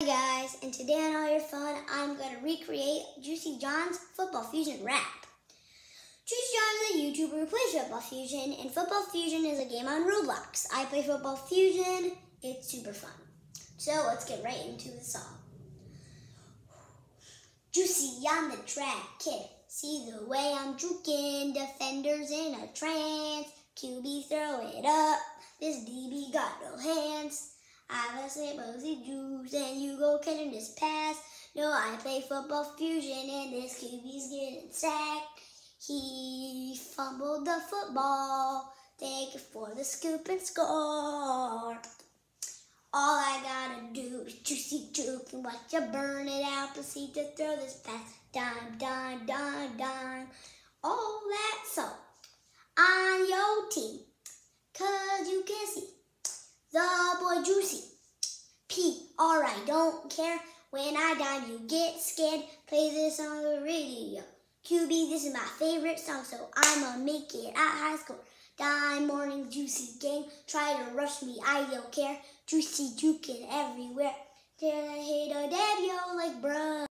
Hi guys, and today on All Your Fun, I'm going to recreate Juicy John's Football Fusion rap. Juicy John is a YouTuber who plays Football Fusion, and Football Fusion is a game on Roblox. I play Football Fusion, it's super fun. So let's get right into the song. Juicy on the track, kid. See the way I'm juking, defenders in a trance. QB throw it up, this DB got no hands. I was supposed to juice and you go catching this pass. No, I play football fusion and this QB's getting sacked. He fumbled the football, take it for the scoop and score. All I gotta do is juicy juke and watch you burn it out. Proceed to throw this pass. Dime, dime, dime, dime. All that so on your team. Cause you can see the boy juicy. P, alright, don't care. When I die, you get scared. Play this on the radio. QB, this is my favorite song, so I'ma make it at high school. Dime morning juicy gang. Try to rush me, I don't care. Juicy juking everywhere. Till I hit